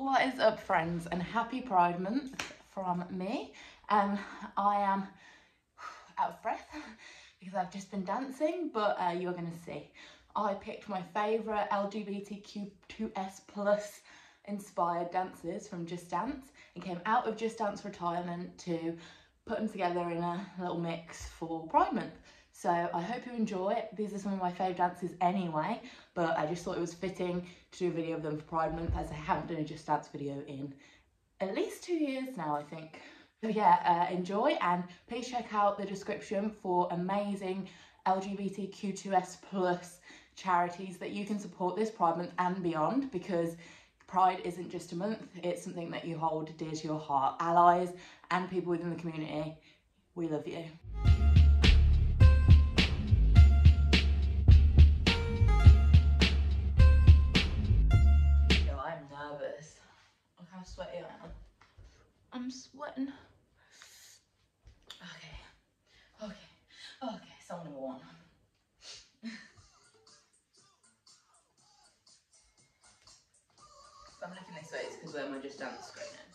What is up friends and happy Pride Month from me. Um, I am out of breath because I've just been dancing but uh, you're going to see. I picked my favourite LGBTQ2S plus inspired dances from Just Dance and came out of Just Dance retirement to put them together in a little mix for Pride Month. So I hope you enjoy it. These are some of my favourite dances anyway, but I just thought it was fitting to do a video of them for Pride Month as I haven't done a Just Dance video in at least two years now, I think. So yeah, uh, enjoy and please check out the description for amazing LGBTQ2S plus charities that you can support this Pride Month and beyond because Pride isn't just a month, it's something that you hold dear to your heart. Allies and people within the community, we love you. Sweaty I am. I'm sweating. Okay, okay, okay, song number one. I'm looking this way, it's because where my just dance screen is.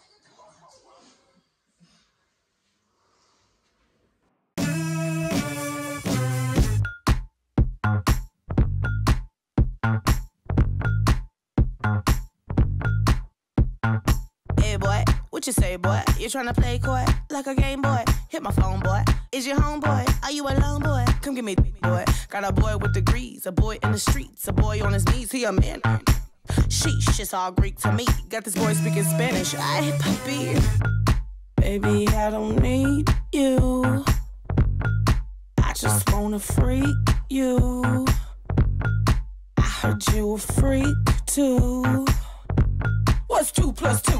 What you say, boy? You tryna play coy like a game boy? Hit my phone, boy. Is your homeboy? Are you alone, boy? Come give me, boy. Got a boy with degrees, a boy in the streets, a boy on his knees. He a man. Sheesh, it's all Greek to me. Got this boy speaking Spanish. I puppy. Baby, I don't need you. I just wanna freak you. I heard you a freak too. What's two plus two?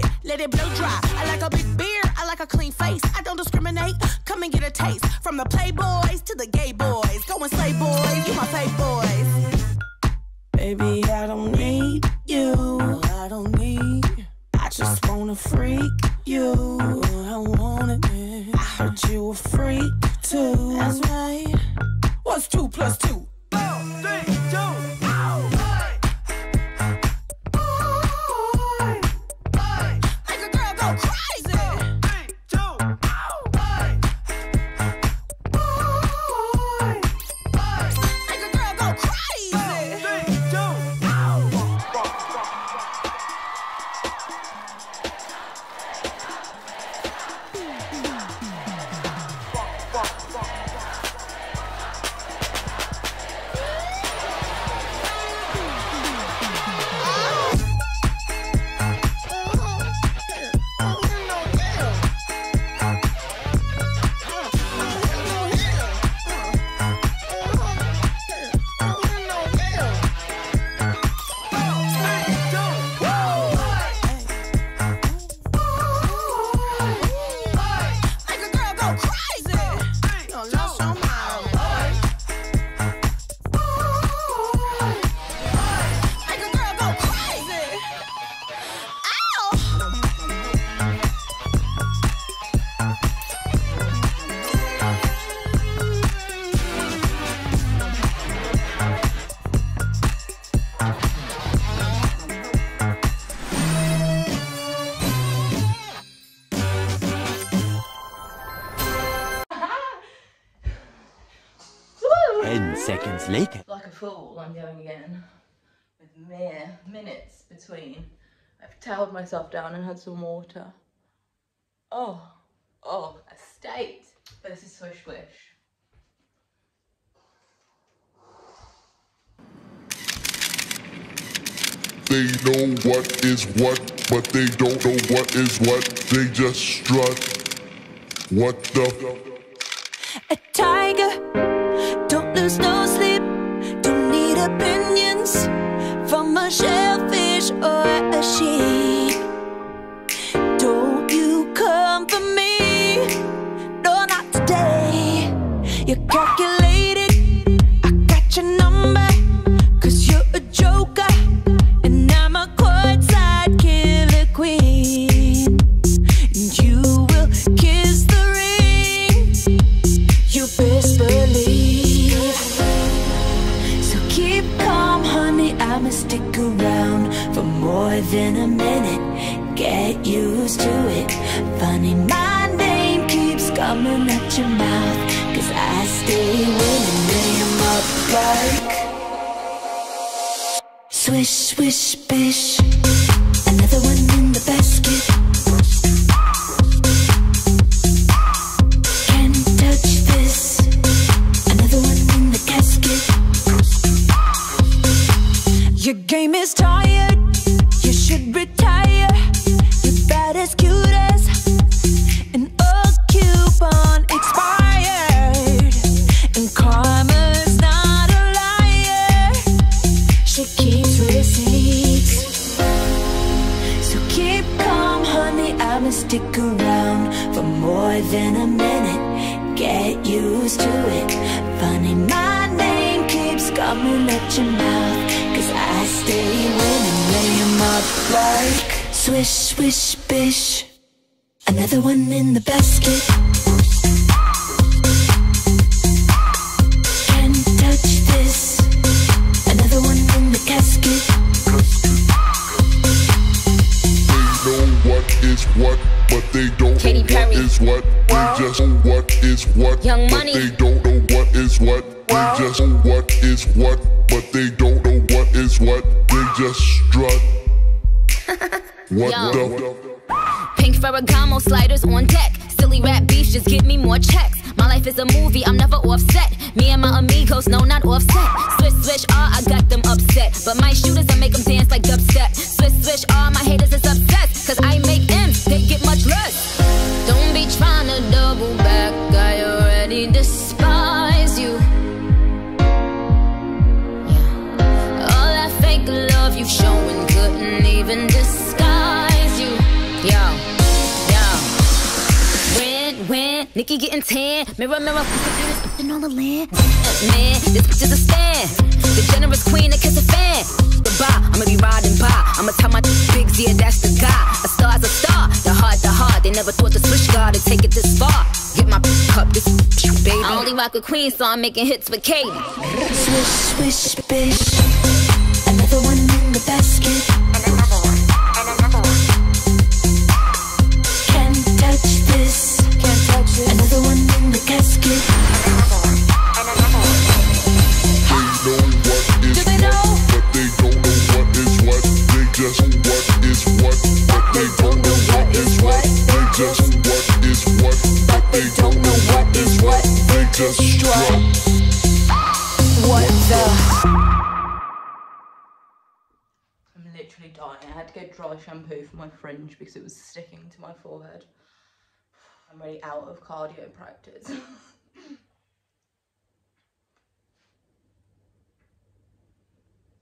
Baby, I don't need you. I don't need. I just wanna freak you. I want it. I heard you a freak too. That's right. What's two plus two? Seconds later. Like a fool, I'm going again with mere minutes between. I've toweled myself down and had some water. Oh, oh, a state. But this is swish swish. They know what is what, but they don't know what is what. They just strut. What the? A tiger stick around for more than a minute. Get used to it. Funny, my name keeps coming at your mouth. Cause I stay winning. Name up like. Swish, swish, bish. Another one in the basket. Mouth. Cause I stay winning, lay 'em up like swish, swish, bish. Another one in the basket. Can't touch this. Another one in the casket. They know what is what, but they don't Katy know Perry. what is what. They just know what is what, Young but Money. they don't know what is what. They just know what is what, but they don't know what is what. They just strut. what the? Pink Ferragamo sliders on deck. Silly rap beefs just give me more checks. My life is a movie, I'm never offset. Me and my amigos, no, not offset. Swish, swish, ah, I got them upset. But my shooters, I make them dance like dubstep. When, Nicki getting tan, mirror, mirror, who's the greatest up in all the land? Uh, man, this bitch is a stan. The generous queen that kiss a fan. Goodbye, I'ma be riding by. I'ma tell my bigs, yeah, that's the guy. A star's a star, the heart, the heart. They never thought the switch guard would take it this far. Get my cup, this baby. I only rock with queen, so I'm making hits with Katy. Swish, swish, bish. Another one in the basket. Literally dying. I had to get dry shampoo for my fringe because it was sticking to my forehead. I'm really out of cardio practice.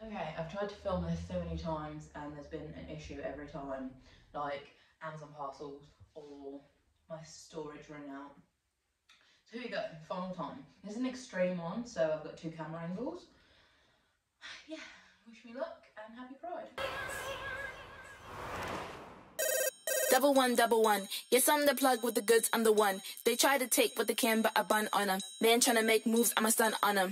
okay, I've tried to film this so many times and there's been an issue every time. Like Amazon parcels or my storage running out. So here we go, final time. This is an extreme one, so I've got two camera angles. Yeah, wish me luck and happy pride. Double one, double one. Yes, I'm the plug with the goods, I'm the one. They try to take what they can, but I bun on them. Man tryna make moves, I'm a stun on them.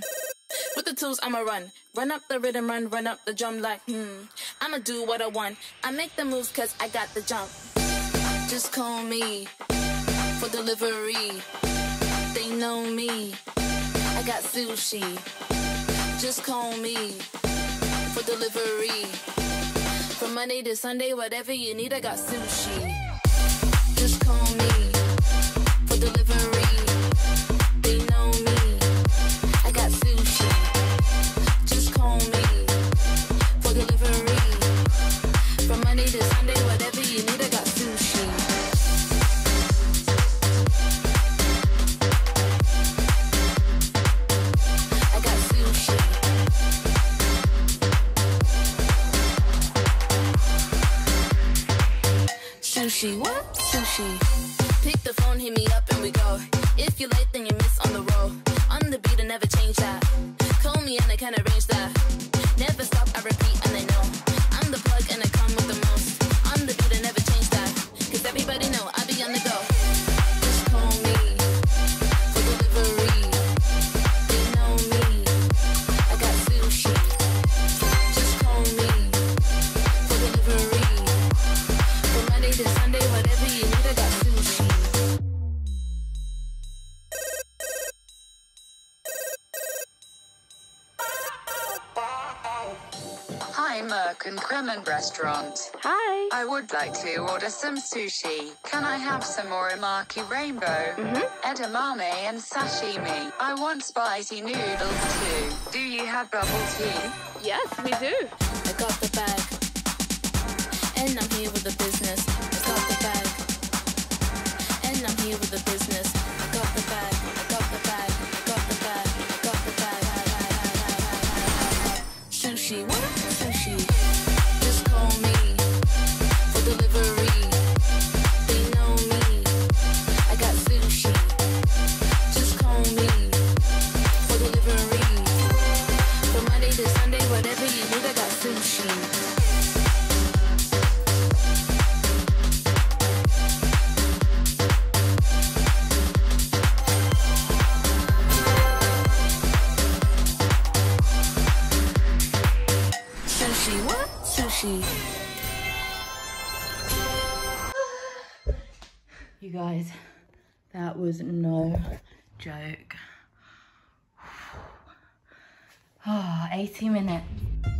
With the tools, I'ma run. Run up the rhythm, run, run up the drum like, hmm. I'ma do what I want. I make the moves cause I got the jump. Just call me for delivery. They know me. I got sushi. Just call me delivery. From Monday to Sunday, whatever you need, I got sushi. Just call me for delivery. Pick the phone, hit me up, and we go. If you're late, then you miss on the roll. On the beat, I never change that. Call me and I can arrange that. Never stop, I repeat, and they know. I'm the plug, and I come with the most. On the beat, I never change that. Cause everybody know in Kremont restaurant. Hi. I would like to order some sushi. Can I have some uramaki rainbow, mm-hmm. edamame, and sashimi? I want spicy noodles too. Do you have bubble tea? Yes, we do. I got the bag. And I'm here with the business. I got the bag. And I'm here with the business. I got the bag. I got the bag. I got the bag. I got the bag. Sushi. You guys, that was no joke. Oh, 80 minutes